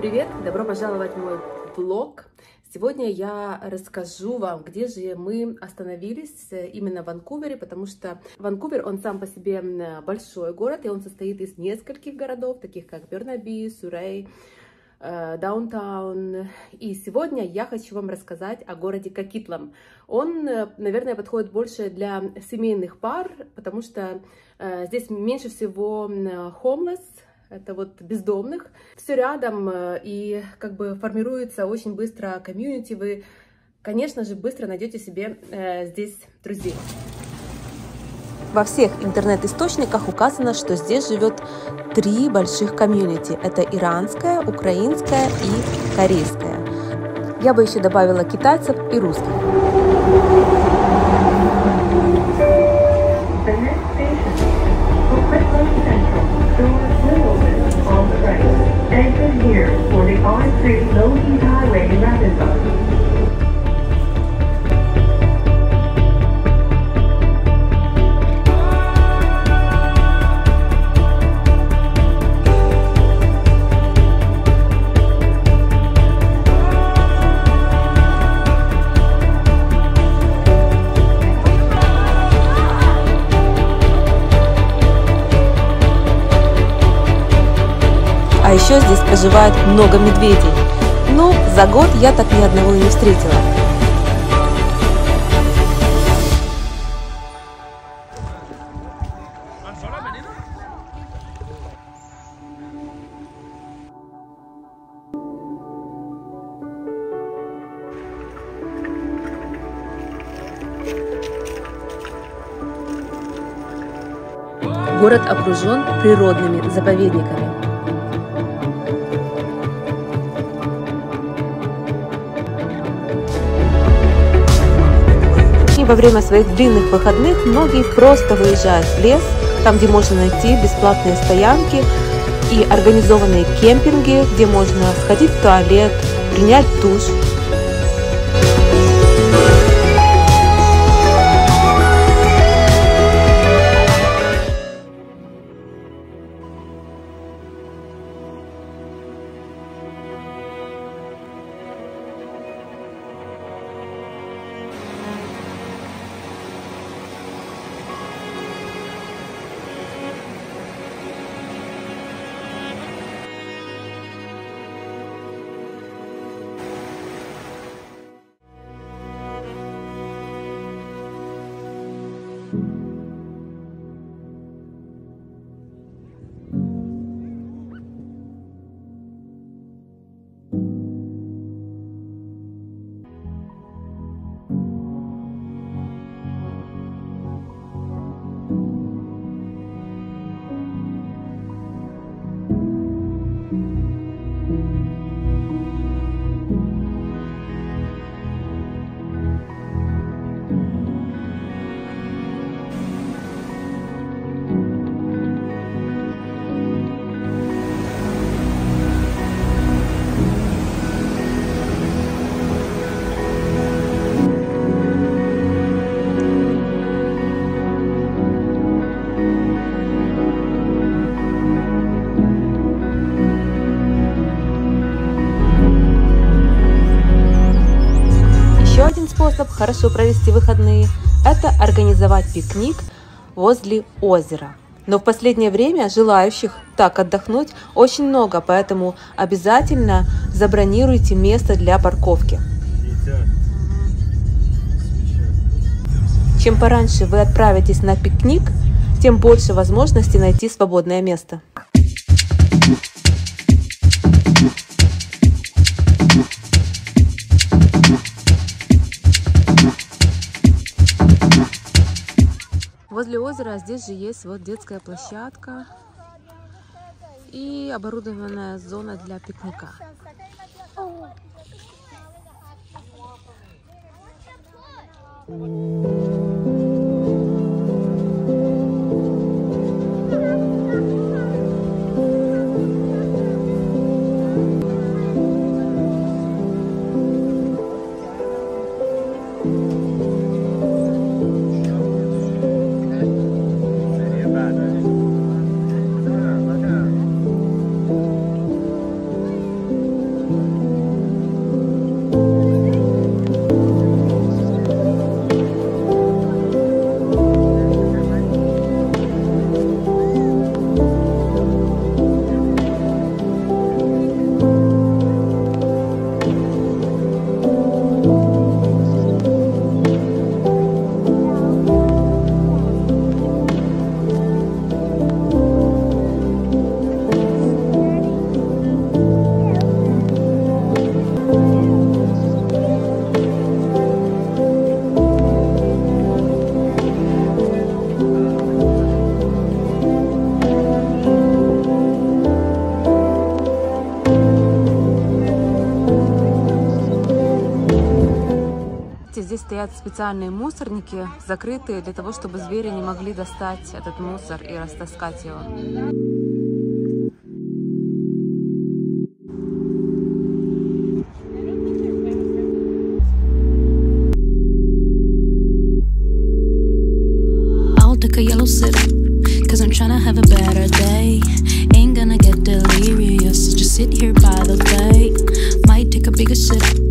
Привет! Добро пожаловать в мой влог. Сегодня я расскажу вам, где же мы остановились э, именно в Ванкувере, потому что Ванкувер, он сам по себе большой город, и он состоит из нескольких городов, таких как Бернаби, Сурей, э, Даунтаун. И сегодня я хочу вам рассказать о городе Кокитлам. Он, э, наверное, подходит больше для семейных пар, потому что здесь меньше всего homeless, это вот бездомных. Все рядом, э, и как бы формируется очень быстро комьюнити. Вы, конечно же, быстро найдете себе э, здесь друзей. Во всех интернет-источниках указано, что здесь живет три больших комьюнити. Это иранская, украинская и корейская. Я бы еще добавила китайцев и русских. through Logan Highway in Ravenburg. Еще здесь проживает много медведей. Ну, за год я так ни одного и не встретила. Город окружен природными заповедниками. Во время своих длинных выходных многие просто выезжают в лес, там, где можно найти бесплатные стоянки и организованные кемпинги, где можно сходить в туалет, принять душ, life. Хорошо провести выходные – это организовать пикник возле озера. Но в последнее время желающих так отдохнуть очень много, поэтому обязательно забронируйте место для парковки. Чем пораньше вы отправитесь на пикник, тем больше возможностей найти свободное место. Возле озера здесь же есть вот детская площадка и оборудованная зона для пикника. Thank. Здесь стоят специальные мусорники, закрытые для того, чтобы звери не могли достать этот мусор и растаскать его. Sit here by the light. Might take a bigger sip.